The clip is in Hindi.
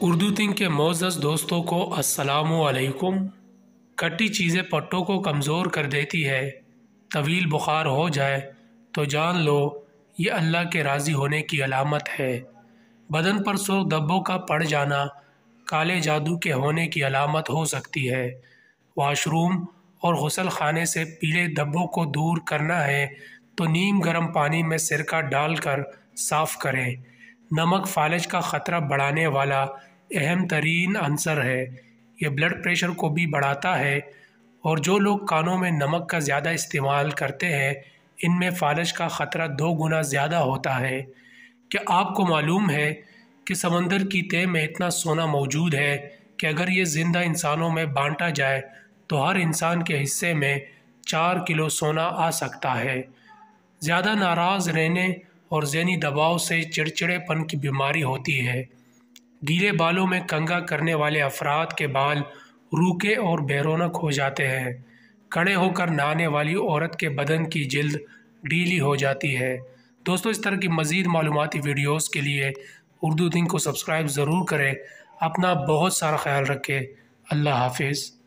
उर्दू तिंग के मोज़ दोस्तों को असलकुम कट्टी चीज़ें पट्टों को कमज़ोर कर देती है। तवील बुखार हो जाए तो जान लो, ये अल्लाह के राज़ी होने की अलामत है। बदन पर सुर्ख धब्बों का पड़ जाना, काले जादू के होने की अलामत हो सकती है। वाशरूम और गसल खाने से पीले धब्बों को दूर करना है तो नीम गर्म पानी में सिरका डालकर साफ़ करें। नमक फालज का ख़तरा बढ़ाने वाला अहम तरीन अंसर है। ये ब्लड प्रेशर को भी बढ़ाता है और जो लोग कानों में नमक का ज़्यादा इस्तेमाल करते हैं, इनमें फालज का ख़तरा दो गुना ज़्यादा होता है। क्या आपको मालूम है कि समंदर की तय में इतना सोना मौजूद है कि अगर ये ज़िंदा इंसानों में बांटा जाए तो हर इंसान के हिस्से में चार किलो सोना आ सकता है। ज़्यादा नाराज़ रहने और जहनी दबाव से चिड़चिड़ेपन की बीमारी होती है। गीले बालों में कंगा करने वाले अफराद के बाल रूखे और बेरोनक हो जाते हैं। कड़े होकर नहाने वाली औरत के बदन की जल्द ढीली हो जाती है। दोस्तों, इस तरह की मज़ीद मालूमती वीडियोस के लिए उर्दू दिन को सब्सक्राइब ज़रूर करें। अपना बहुत सारा ख्याल रखें। अल्लाह हाफिज़।